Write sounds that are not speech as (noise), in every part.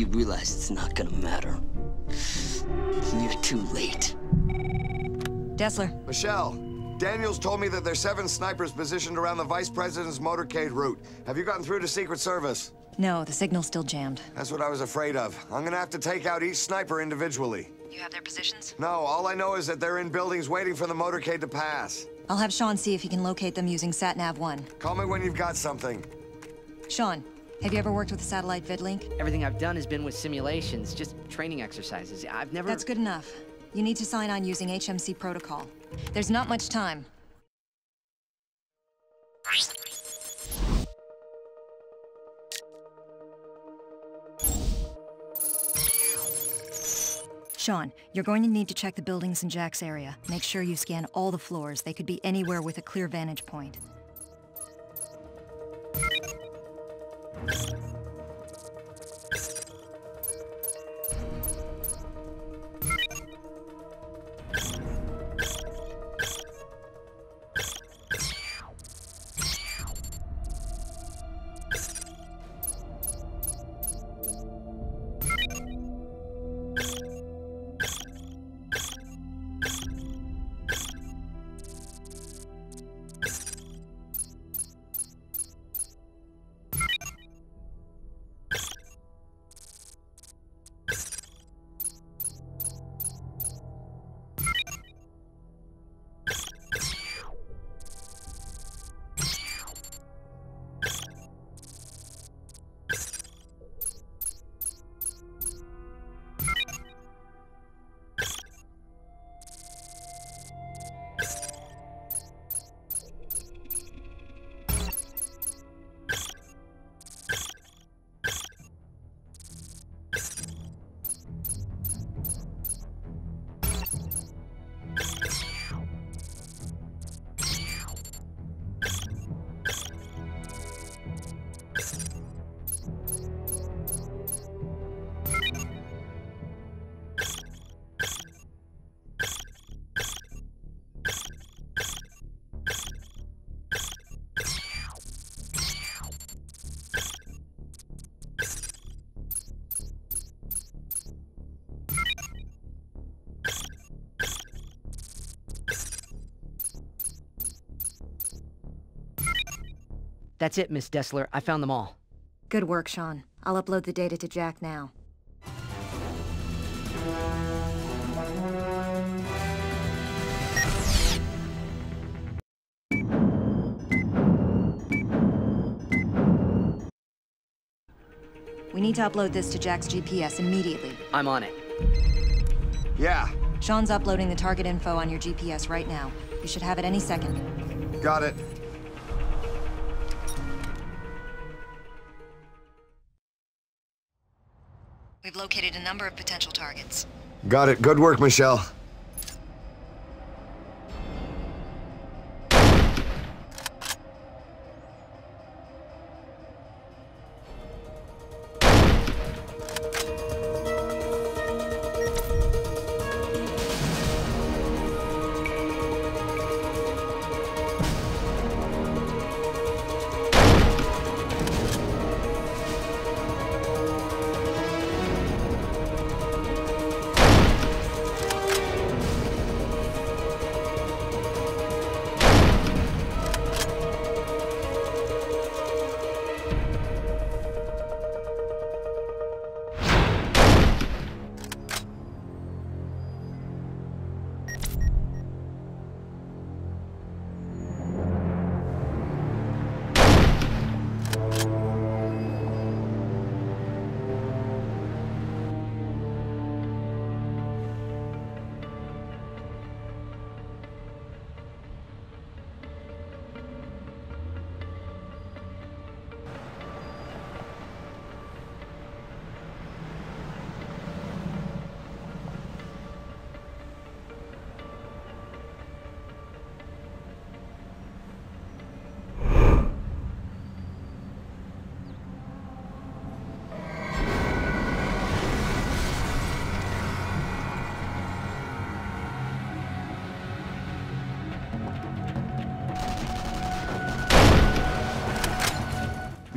you realize it's not gonna matter. You're too late. Dessler, Michelle, Daniels told me that there's seven snipers positioned around the Vice President's motorcade route. Have you gotten through to Secret Service? no, the signal's still jammed. That's what I was afraid of. I'm gonna have to take out each sniper individually. You have their positions? No, all I know is that they're in buildings waiting for the motorcade to pass. I'll have Sean see if he can locate them using SatNav 1. Call me when you've got something. Sean, have you ever worked with a satellite vidlink? Everything I've done has been with simulations, just training exercises. I've never... That's good enough. You need to sign on using HMC protocol. There's not much time. Sean, you're going to need to check the buildings in Jack's area. Make sure you scan all the floors. They could be anywhere with a clear vantage point. That's it, Miss Dessler. I found them all. Good work, Sean. I'll upload the data to Jack now. We need to upload this to Jack's GPS immediately. I'm on it. Yeah, Sean's uploading the target info on your GPS right now. You should have it any second. got it. We've located a number of potential targets. Got it. Good work, Michelle.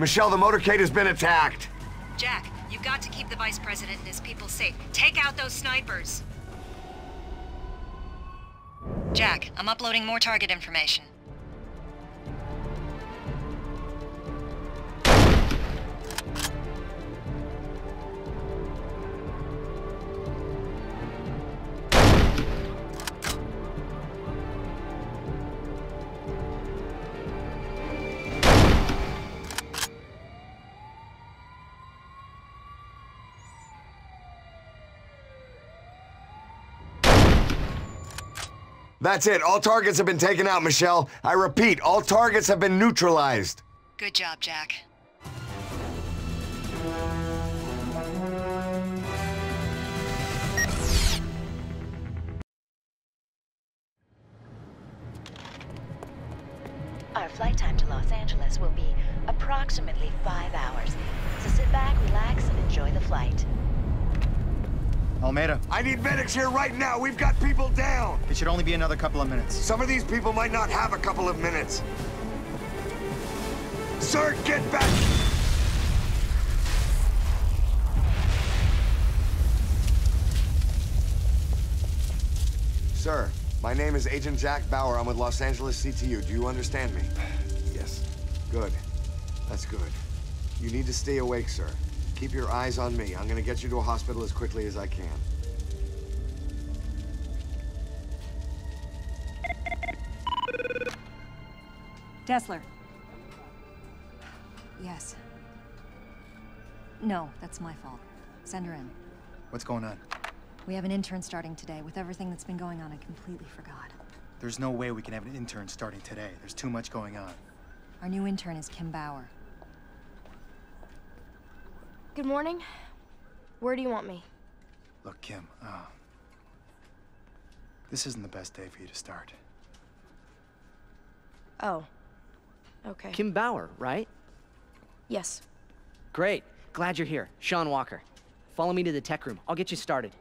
Michelle, the motorcade has been attacked. Jack, you've got to keep the Vice President and his people safe. Take out those snipers! Jack, I'm uploading more target information. That's it. All targets have been taken out, Michelle. I repeat, all targets have been neutralized. Good job, Jack. Our flight time to Los Angeles will be approximately five hours. So sit back, relax, and enjoy the flight. Almeida, I need medics here right now. We've got people down. it should only be another couple of minutes. Some of these people might not have a couple of minutes. Sir, get back! Sir, my name is Agent Jack Bauer. I'm with Los Angeles CTU. Do you understand me? (sighs) Yes. Good. That's good. You need to stay awake, sir. Keep your eyes on me. I'm gonna get you to a hospital as quickly as I can. Dessler. Yes. No, that's my fault. Send her in. What's going on? We have an intern starting today. With everything that's been going on, I completely forgot. There's no way we can have an intern starting today. There's too much going on. Our new intern is Kim Bauer. Good morning. Where do you want me? Look, Kim, uh, this isn't the best day for you to start. Oh. Okay. Kim Bauer, right? Yes. Great. Glad you're here. Sean Walker. Follow me to the tech room. I'll get you started.